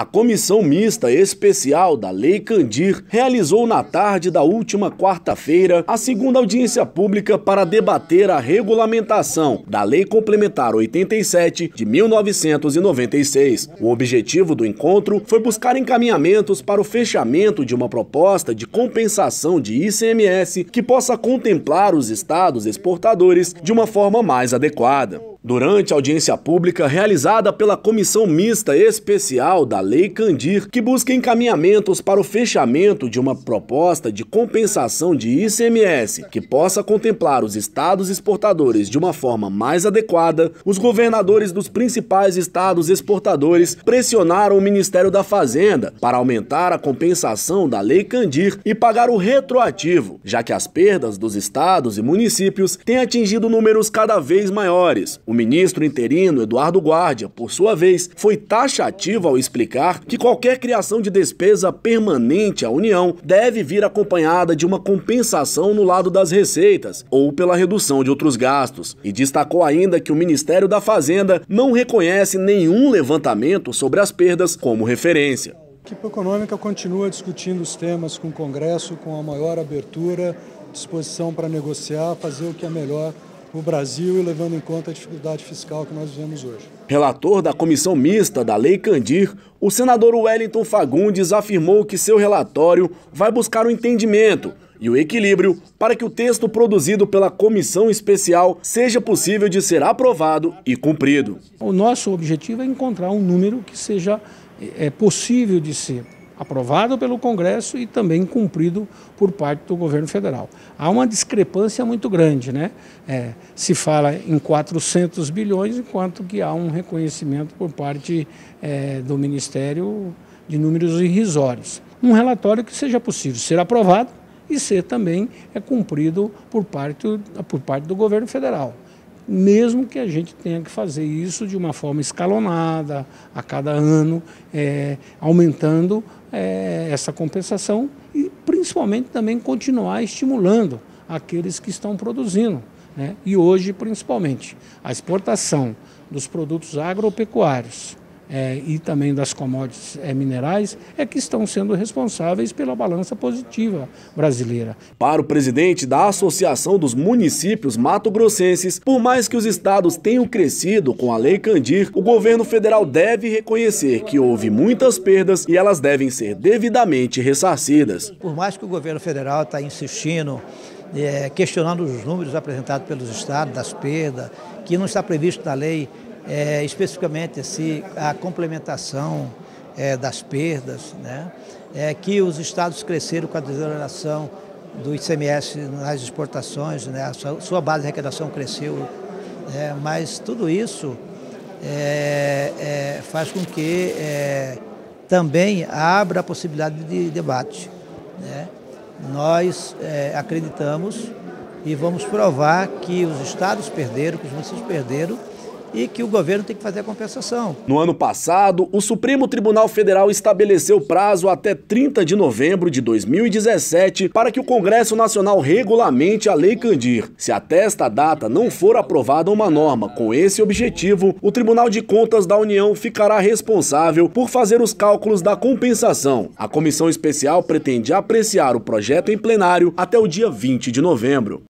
A comissão mista especial da Lei Candir realizou na tarde da última quarta-feira a segunda audiência pública para debater a regulamentação da Lei Complementar 87 de 1996. O objetivo do encontro foi buscar encaminhamentos para o fechamento de uma proposta de compensação de ICMS que possa contemplar os estados exportadores de uma forma mais adequada. Durante a audiência pública realizada pela Comissão Mista Especial da Lei Candir, que busca encaminhamentos para o fechamento de uma proposta de compensação de ICMS que possa contemplar os estados exportadores de uma forma mais adequada, os governadores dos principais estados exportadores pressionaram o Ministério da Fazenda para aumentar a compensação da Lei Candir e pagar o retroativo, já que as perdas dos estados e municípios têm atingido números cada vez maiores. O ministro interino Eduardo Guardia, por sua vez, foi taxativo ao explicar que qualquer criação de despesa permanente à União deve vir acompanhada de uma compensação no lado das receitas ou pela redução de outros gastos, e destacou ainda que o Ministério da Fazenda não reconhece nenhum levantamento sobre as perdas como referência. A equipe econômica continua discutindo os temas com o Congresso com a maior abertura, disposição para negociar, fazer o que é melhor o Brasil e levando em conta a dificuldade fiscal que nós vivemos hoje. Relator da comissão mista da Lei Candir, o senador Wellington Fagundes afirmou que seu relatório vai buscar o entendimento e o equilíbrio para que o texto produzido pela comissão especial seja possível de ser aprovado e cumprido. O nosso objetivo é encontrar um número que seja é, possível de ser aprovado pelo Congresso e também cumprido por parte do governo federal. Há uma discrepância muito grande, né? É, se fala em 400 bilhões, enquanto que há um reconhecimento por parte é, do Ministério de números irrisórios. Um relatório que seja possível ser aprovado e ser também é cumprido por parte, por parte do governo federal mesmo que a gente tenha que fazer isso de uma forma escalonada, a cada ano, é, aumentando é, essa compensação e principalmente também continuar estimulando aqueles que estão produzindo. Né? E hoje, principalmente, a exportação dos produtos agropecuários é, e também das commodities é, minerais é que estão sendo responsáveis pela balança positiva brasileira. Para o presidente da Associação dos Municípios Mato-Grossenses, por mais que os estados tenham crescido com a Lei Candir, o governo federal deve reconhecer que houve muitas perdas e elas devem ser devidamente ressarcidas. Por mais que o governo federal está insistindo é, questionando os números apresentados pelos estados, das perdas, que não está previsto na lei é, especificamente assim, a complementação é, das perdas, né? é, que os estados cresceram com a desoneração do ICMS nas exportações, né? a sua, sua base de arrecadação cresceu, né? mas tudo isso é, é faz com que é, também abra a possibilidade de debate. Né? Nós acreditamos e vamos provar que os estados perderam, que os municípios perderam, e que o governo tem que fazer a compensação. No ano passado, o Supremo Tribunal Federal estabeleceu prazo até 30 de novembro de 2017 para que o Congresso Nacional regulamente a Lei Candir. Se até esta data não for aprovada uma norma com esse objetivo, o Tribunal de Contas da União ficará responsável por fazer os cálculos da compensação. A comissão especial pretende apreciar o projeto em plenário até o dia 20 de novembro.